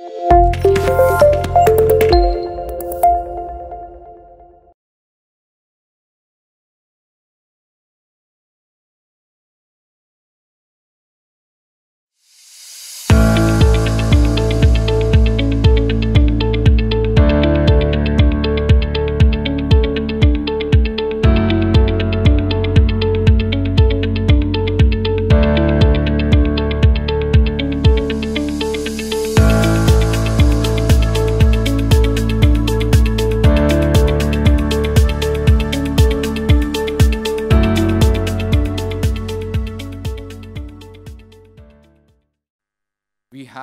We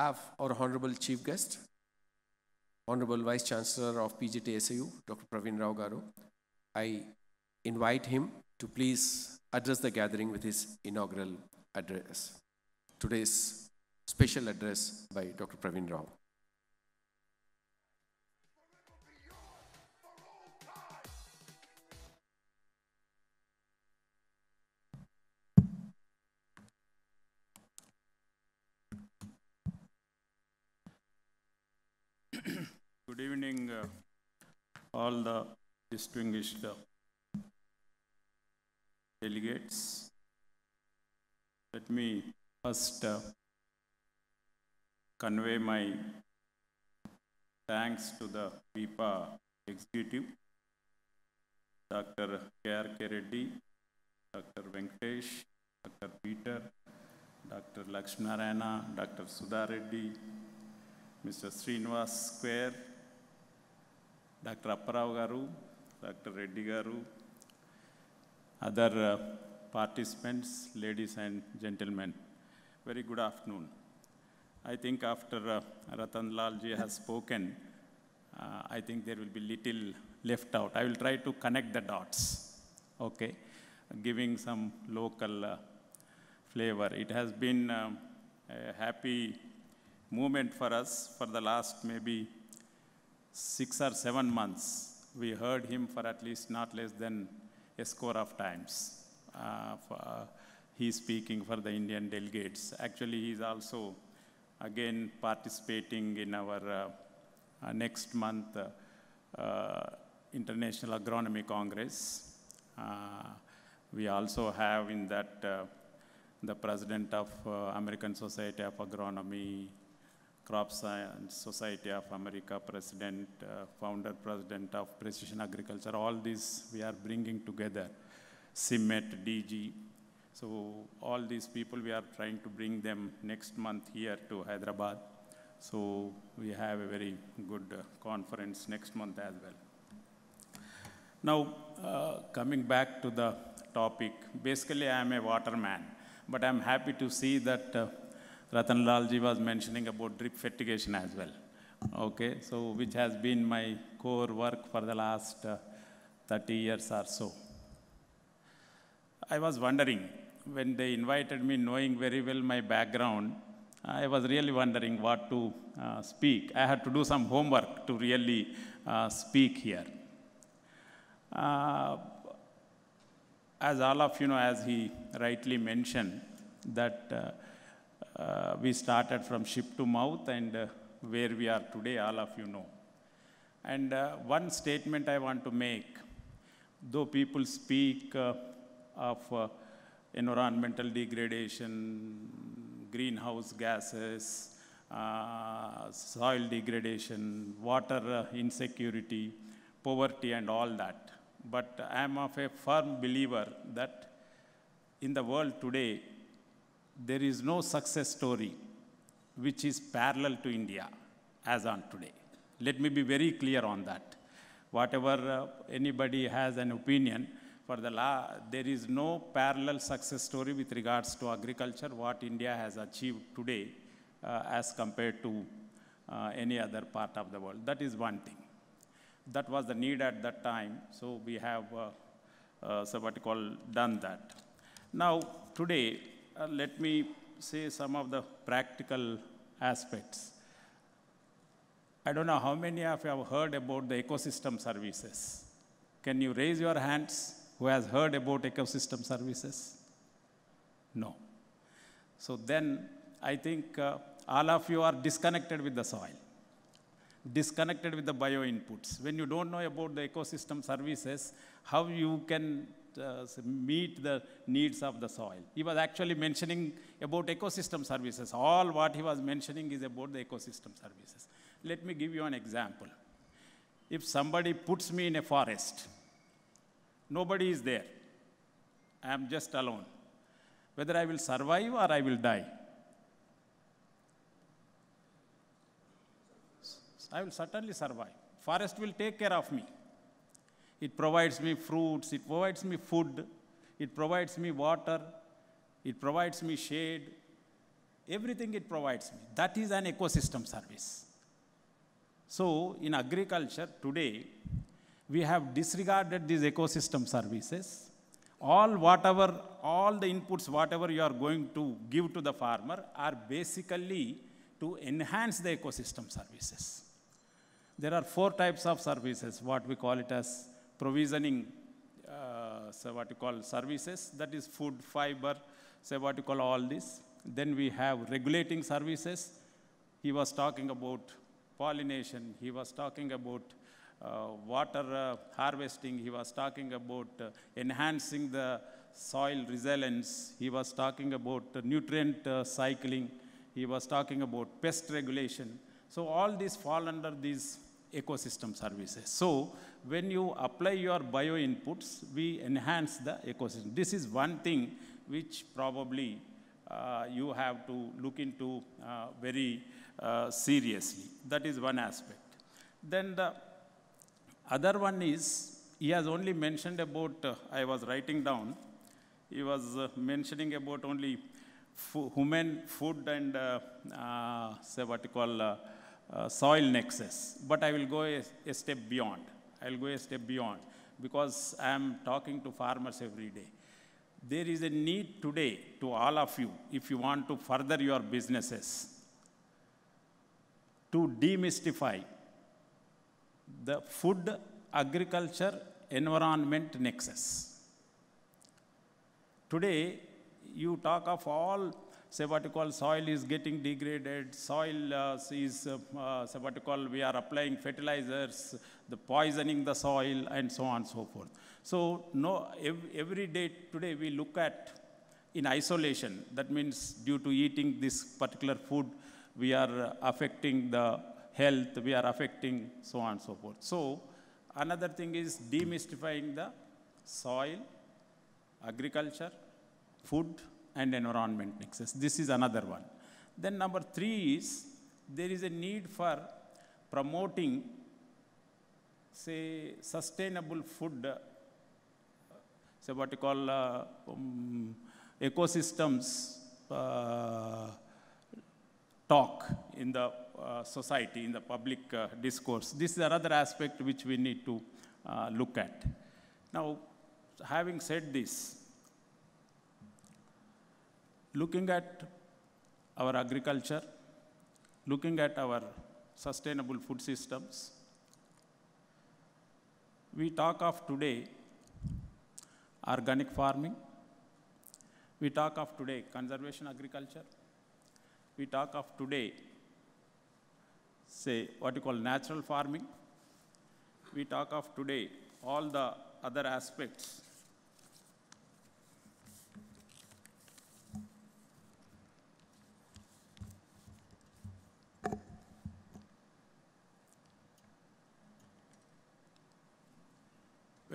have our Honorable Chief Guest, Honorable Vice Chancellor of PJTSAU, Dr. Praveen Rao Garu. I invite him to please address the gathering with his inaugural address. Today's special address by Dr. Praveen Rao. Good evening, uh, all the distinguished uh, delegates. Let me first uh, convey my thanks to the BIPA executive, Dr. K.R.K. Reddy, Dr. Venkatesh, Dr. Peter, Dr. Lakshminarayana, Dr. Sudha Reddy, Mr. Srinivas Square, Dr. Garu, Dr. Reddy Garu, other uh, participants, ladies and gentlemen, very good afternoon. I think after uh, Rattan Lalji has spoken, uh, I think there will be little left out. I will try to connect the dots, okay, giving some local uh, flavor. It has been um, a happy moment for us for the last maybe six or seven months. We heard him for at least not less than a score of times. Uh, for, uh, he's speaking for the Indian delegates. Actually, he's also again participating in our uh, uh, next month uh, uh, International Agronomy Congress. We also have in that the president of American Society of Agronomy, Crop Science Society of America president, uh, founder president of Precision Agriculture. All these we are bringing together. CIMMYT, DG. So all these people we are trying to bring them next month here to Hyderabad. So we have a very good uh, conference next month as well. Now, uh, coming back to the topic, basically I am a waterman, but I'm happy to see that uh, Rattan Lalji was mentioning about drip fertigation as well. Okay, so which has been my core work for the last uh, 30 years or so. I was wondering, when they invited me, knowing very well my background, I was really wondering what to uh, speak. I had to do some homework to really uh, speak here. Uh, as all of you know, as he rightly mentioned, that uh, we started from ship to mouth and uh, where we are today, all of you know. And uh, one statement I want to make, though people speak uh, of uh, environmental degradation, greenhouse gases, uh, soil degradation, water insecurity, poverty and all that. But I am of a firm believer that in the world today, there is no success story which is parallel to India as on today. Let me be very clear on that. Whatever uh, anybody has an opinion, for the law, there is no parallel success story with regards to agriculture, what India has achieved today uh, as compared to uh, any other part of the world. That is one thing. That was the need at that time, so we have, uh, uh, so what you call, done that. Now, today, uh, let me say some of the practical aspects. I don't know how many of you have heard about the ecosystem services. Can you raise your hands who has heard about ecosystem services? No. So then I think uh, all of you are disconnected with the soil, disconnected with the bio inputs. When you don't know about the ecosystem services, how you can uh, meet the needs of the soil. He was actually mentioning about ecosystem services. All what he was mentioning is about the ecosystem services. Let me give you an example. If somebody puts me in a forest, nobody is there. I am just alone. Whether I will survive or I will die. I will certainly survive. Forest will take care of me. It provides me fruits, it provides me food, it provides me water, it provides me shade, everything it provides me. That is an ecosystem service. So, in agriculture today, we have disregarded these ecosystem services. All whatever, all the inputs, whatever you are going to give to the farmer, are basically to enhance the ecosystem services. There are four types of services, what we call it as provisioning, uh, what you call services, that is food, fiber, say what you call all this. Then we have regulating services. He was talking about pollination, he was talking about uh, water uh, harvesting, he was talking about uh, enhancing the soil resilience, he was talking about nutrient uh, cycling, he was talking about pest regulation. So all these fall under these ecosystem services. So when you apply your bio inputs, we enhance the ecosystem. This is one thing which probably uh, you have to look into uh, very uh, seriously. That is one aspect. Then the other one is, he has only mentioned about, uh, I was writing down, he was uh, mentioning about only human food and, uh, say what you call, uh, soil nexus. But I will go a, a step beyond. I will go a step beyond because I am talking to farmers every day. There is a need today to all of you, if you want to further your businesses, to demystify the food agriculture environment nexus. Today, you talk of all, say what you call soil is getting degraded, soil uh, is, uh, uh, say what you call, we are applying fertilizers, the poisoning the soil, and so on and so forth. So, no, ev- every day today we look at in isolation. That means due to eating this particular food, we are affecting the health, we are affecting so on and so forth. So, another thing is demystifying the soil, agriculture, food, and environment nexus. This is another one. Then number three is there is a need for promoting, say, sustainable food, uh, say what you call uh, um, ecosystems uh, talk in the uh, society, in the public uh, discourse. This is another aspect which we need to uh, look at. Now, having said this, looking at our agriculture, looking at our sustainable food systems, we talk of today organic farming, we talk of today conservation agriculture, we talk of today, say, what you call natural farming. We talk of today all the other aspects.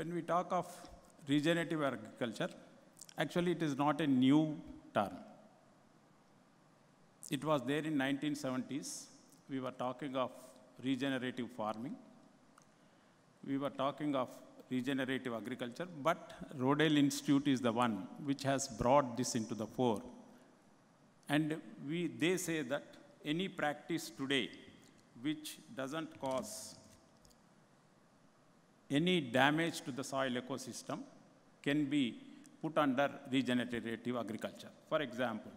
When we talk of regenerative agriculture, actually it is not a new term. It was there in 1970s. We were talking of regenerative farming. We were talking of regenerative agriculture, but Rodale Institute is the one which has brought this into the fore. And we, they say that any practice today which doesn't cause any damage to the soil ecosystem can be put under regenerative agriculture. For example,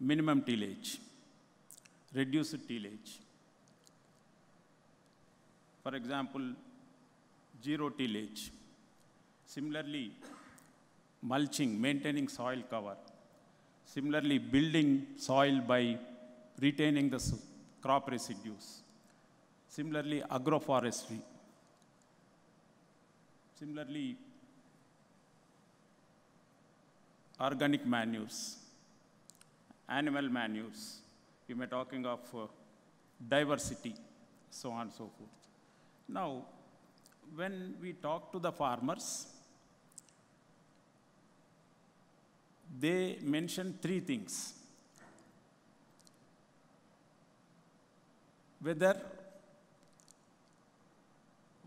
minimum tillage, reduced tillage. For example, zero tillage. Similarly, mulching, maintaining soil cover. Similarly, building soil by retaining the crop residues. Similarly, agroforestry. Similarly, organic manures, animal manures. we may talking of uh, diversity, so on and so forth. Now, when we talk to the farmers, they mention three things. Whether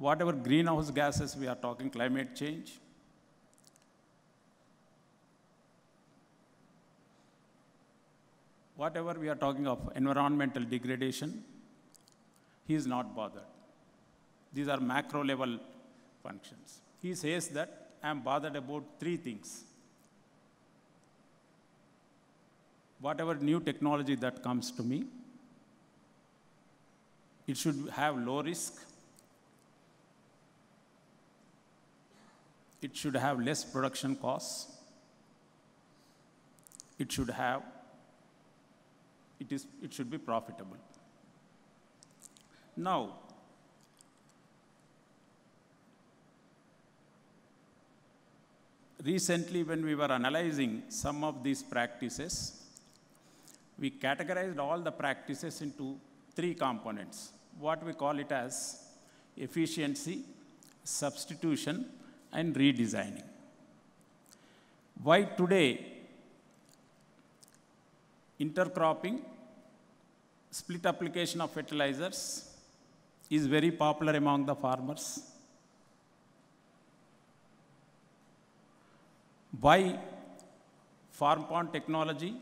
whatever greenhouse gases we are talking, climate change, whatever we are talking of environmental degradation, he is not bothered. These are macro level functions. He says that I am bothered about three things. Whatever new technology that comes to me, it should have low risk. It should have less production costs. It should have, it, is, it should be profitable. Now, recently when we were analyzing some of these practices, we categorized all the practices into three components. What we call it as efficiency, substitution, and redesigning. Why today intercropping, split application of fertilizers is very popular among the farmers? Why farm pond technology?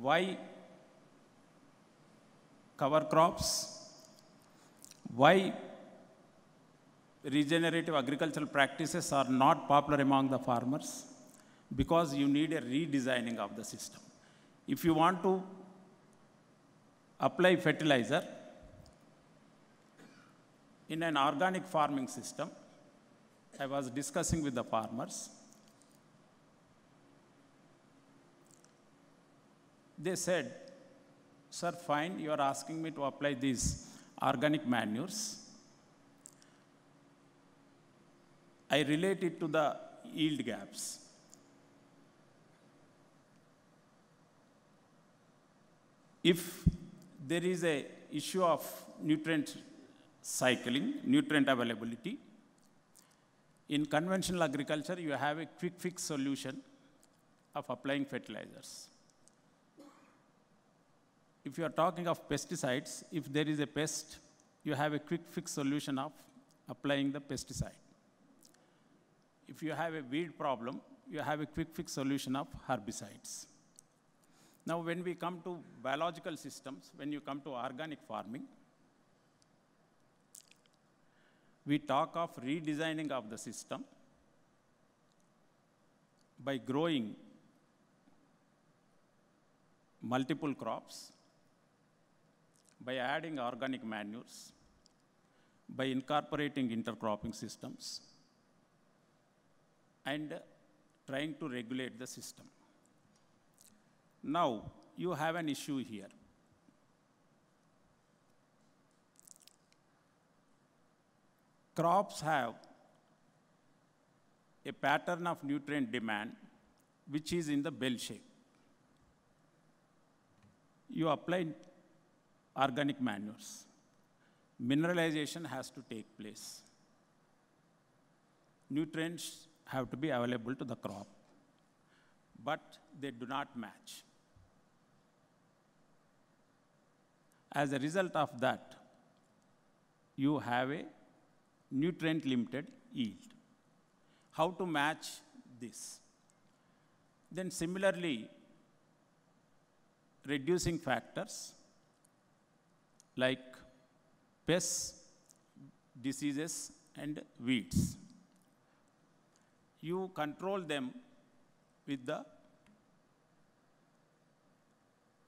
Why cover crops? Why regenerative agricultural practices are not popular among the farmers? Because you need a redesigning of the system. If you want to apply fertilizer in an organic farming system, I was discussing with the farmers. They said, Sir, fine, you are asking me to apply these organic manures. I relate it to the yield gaps. If there is a issue of nutrient cycling, nutrient availability, in conventional agriculture, you have a quick fix solution of applying fertilizers. If you are talking of pesticides, if there is a pest, you have a quick fix solution of applying the pesticide. If you have a weed problem, you have a quick fix solution of herbicides. Now, when we come to biological systems, when you come to organic farming, we talk of redesigning of the system by growing multiple crops, by adding organic manures, by incorporating intercropping systems, and trying to regulate the system. Now, you have an issue here. Crops have a pattern of nutrient demand which is in the bell shape. You apply organic manures. Mineralization has to take place. Nutrients have to be available to the crop, but they do not match. As a result of that, you have a nutrient limited yield. How to match this? Then similarly, reducing factors like pests, diseases, and weeds. You control them with the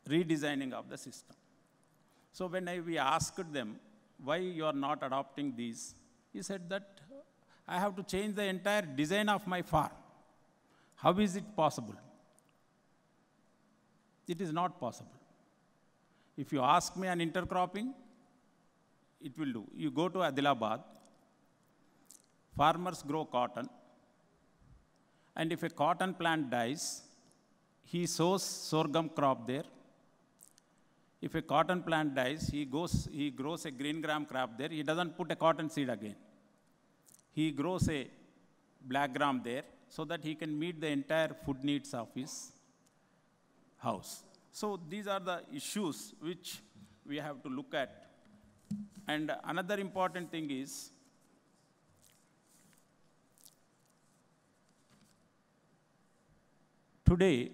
redesigning of the system. So when I, we asked them why you are not adopting these, he said that I have to change the entire design of my farm. How is it possible? It is not possible. If you ask me an intercropping, it will do. You go to Adilabad, farmers grow cotton, and if a cotton plant dies, he sows sorghum crop there. If a cotton plant dies, he, goes, he grows a green gram crop there. He doesn't put a cotton seed again. He grows a black gram there so that he can meet the entire food needs of his house. So these are the issues which we have to look at. And another important thing is today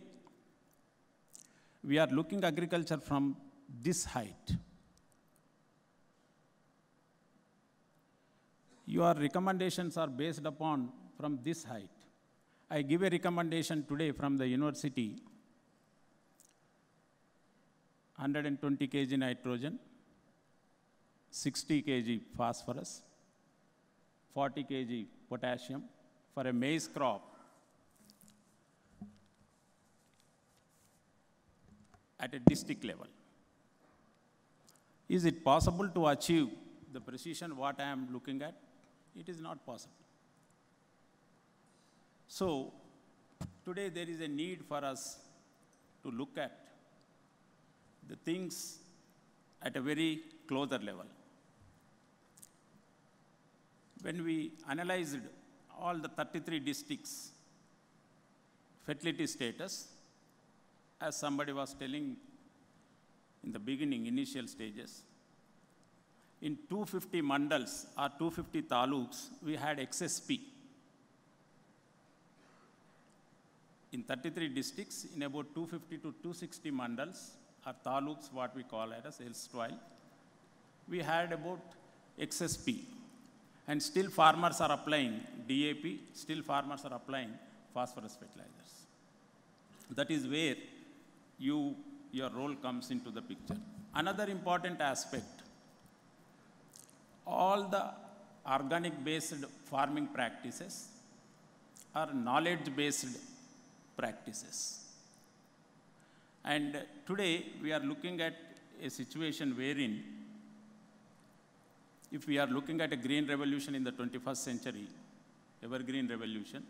we are looking agriculture from this height. Your recommendations are based upon from this height. I give a recommendation today from the university 120 kg nitrogen, 60 kg phosphorus, 40 kg potassium for a maize crop at a district level. Is it possible to achieve the precision what I am looking at? It is not possible. So, today there is a need for us to look at the things at a very closer level. When we analyzed all the 33 districts fertility status, as somebody was telling in the beginning, initial stages, in 250 mandals or 250 taluks, we had excess P. In 33 districts, in about 250 to 260 mandals or taluks, what we call as erstwhile, we had about excess P. And still farmers are applying DAP, still farmers are applying phosphorus fertilizers. That is where you, your role comes into the picture. Another important aspect, all the organic based farming practices are knowledge based practices. And today we are looking at a situation wherein if we are looking at a green revolution in the 21st century, evergreen revolution,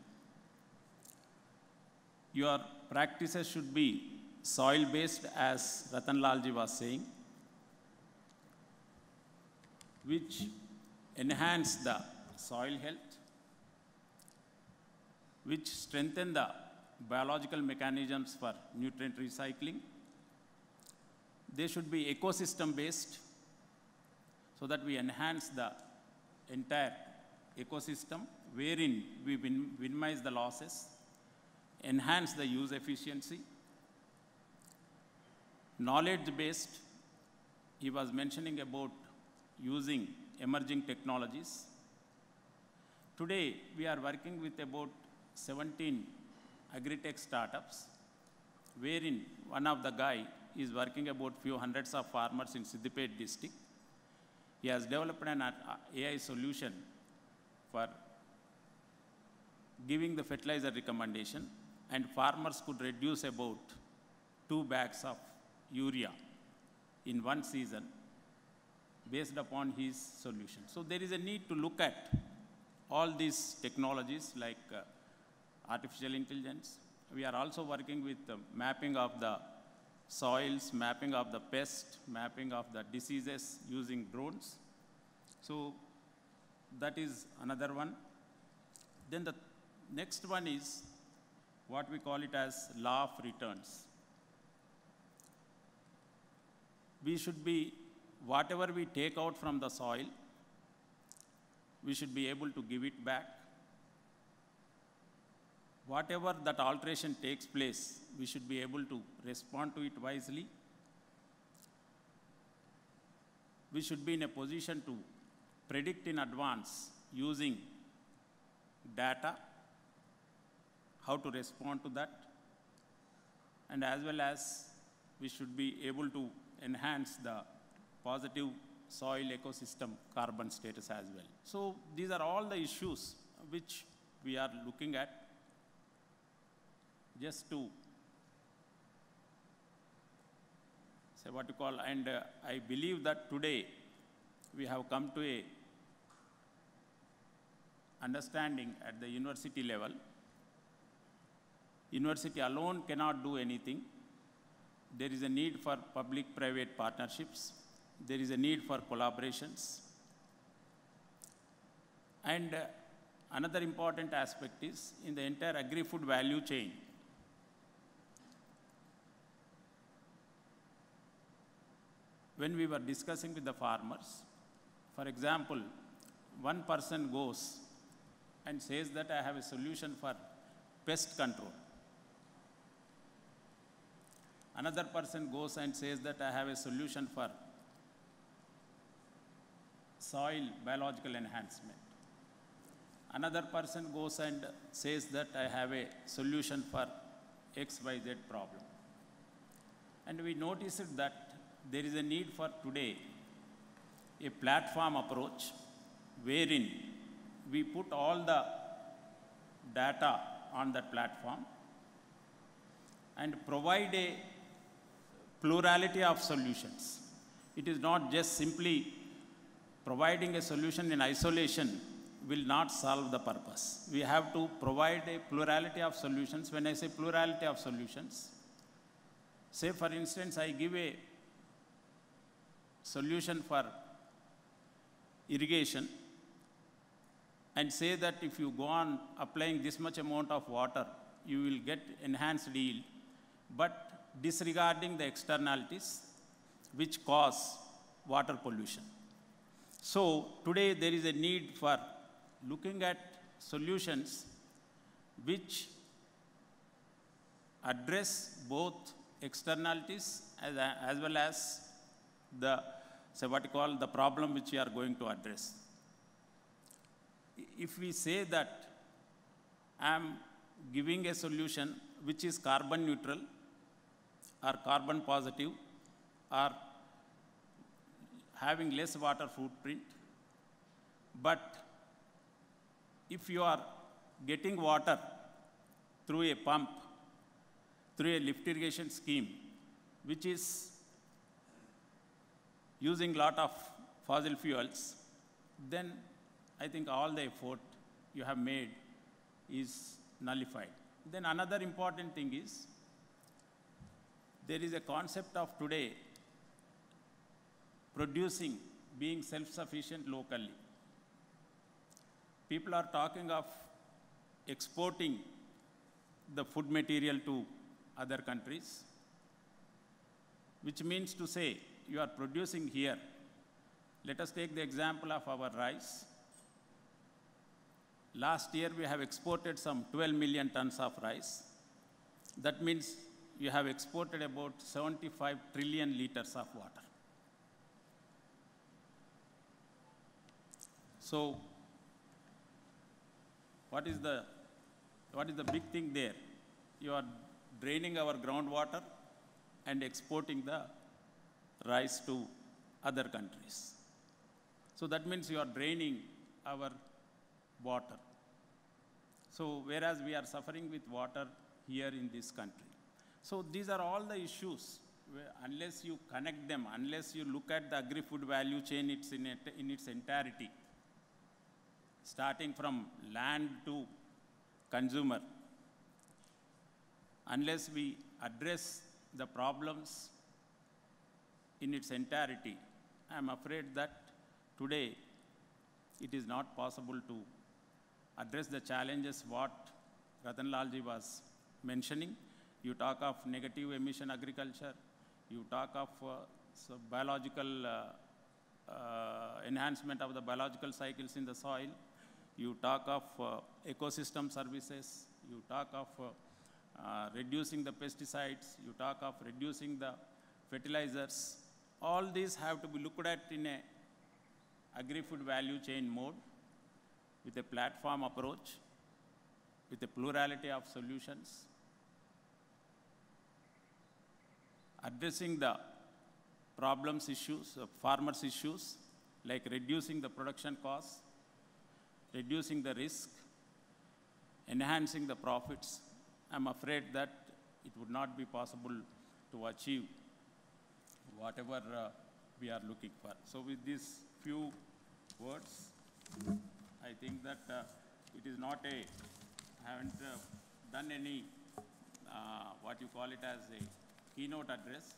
your practices should be soil based, as Rattan Lalji was saying, which enhance the soil health, which strengthen the biological mechanisms for nutrient recycling. They should be ecosystem based so that we enhance the entire ecosystem wherein we min- minimize the losses, enhance the use efficiency. Knowledge based, he was mentioning about using emerging technologies. Today, we are working with about 17 agri-tech startups, wherein one of the guy is working about few hundreds of farmers in Siddipet district. He has developed an uh, AI solution for giving the fertilizer recommendation, and farmers could reduce about two bags of urea in one season based upon his solution. So there is a need to look at all these technologies like uh, artificial intelligence. We are also working with the mapping of the soils, mapping of the pest, mapping of the diseases using drones. So that is another one. Then the next one is what we call it as law of returns. We should be, whatever we take out from the soil, we should be able to give it back. Whatever that alteration takes place, we should be able to respond to it wisely. We should be in a position to predict in advance using data, how to respond to that, and as well as we should be able to enhance the positive soil ecosystem carbon status as well. So these are all the issues which we are looking at just to say what you call, and uh, I believe that today we have come to a understanding at the university level. University alone cannot do anything. There is a need for public-private partnerships. There is a need for collaborations. And uh, another important aspect is in the entire agri-food value chain. When we were discussing with the farmers, for example, one person goes and says that I have a solution for pest control. Another person goes and says that I have a solution for soil biological enhancement. Another person goes and says that I have a solution for XYZ problem. And we noticed that there is a need for today a platform approach wherein we put all the data on that platform and provide a plurality of solutions. It is not just simply providing a solution in isolation will not solve the purpose. We have to provide a plurality of solutions. When I say plurality of solutions, say for instance, I give a solution for irrigation and say that if you go on applying this much amount of water, you will get enhanced yield, but disregarding the externalities which cause water pollution. So today there is a need for looking at solutions which address both externalities as, as well as the, say what you call the problem which we are going to address. If we say that I am giving a solution which is carbon neutral or carbon positive are having less water footprint, but if you are getting water through a pump, through a lift irrigation scheme, which is using lot of fossil fuels, then I think all the effort you have made is nullified. Then another important thing is, there is a concept of today producing, being self-sufficient locally. People are talking of exporting the food material to other countries, which means to say you are producing here. Let us take the example of our rice. Last year we have exported some 12 million tons of rice. That means you have exported about 75 trillion liters of water. So, what is the what is the big thing there? You are draining our groundwater and exporting the rice to other countries. So that means you are draining our water. So whereas we are suffering with water here in this country. So these are all the issues unless you connect them, unless you look at the agri-food value chain it's in, it, in its entirety, starting from land to consumer, unless we address the problems in its entirety, I am afraid that today it is not possible to address the challenges what Rattan Lalji was mentioning. You talk of negative emission agriculture, you talk of uh, so biological uh, uh, enhancement of the biological cycles in the soil, you talk of ecosystem services, you talk of reducing the pesticides, you talk of reducing the fertilizers, all these have to be looked at in a agri-food value chain mode with a platform approach, with a plurality of solutions, addressing the problems issues, uh, farmers issues, like reducing the production costs, reducing the risk, enhancing the profits. I'm afraid that it would not be possible to achieve whatever uh, we are looking for. So with these few words, I think that uh, it is not a, I haven't uh, done any, uh, what you call it as a keynote address,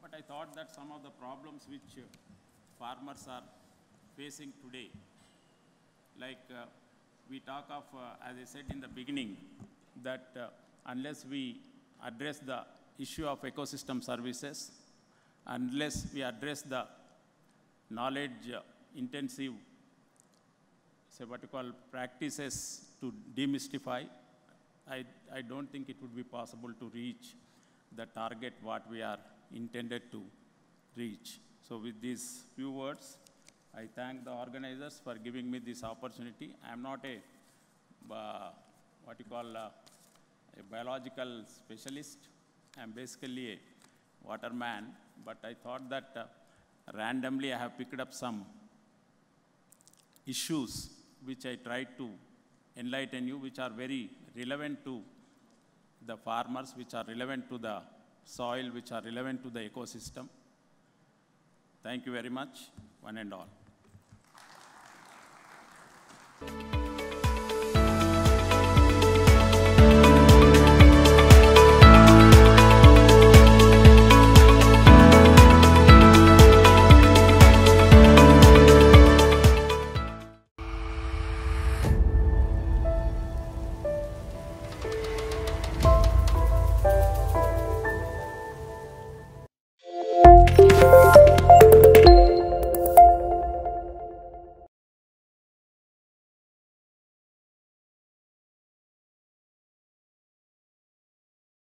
but I thought that some of the problems which uh, farmers are facing today, like uh, we talk of, uh, as I said in the beginning, that uh, unless we address the issue of ecosystem services, unless we address the knowledge uh, intensive, say what you call practices to demystify, I, I don't think it would be possible to reach the target what we are intended to reach. So with these few words, I thank the organizers for giving me this opportunity. I am not a, uh, what you call, uh, a biological specialist. I am basically a waterman, but I thought that uh, randomly I have picked up some issues which I tried to enlighten you, which are very relevant to the farmers, which are relevant to the soil, which are relevant to the ecosystem. Thank you very much, one and all.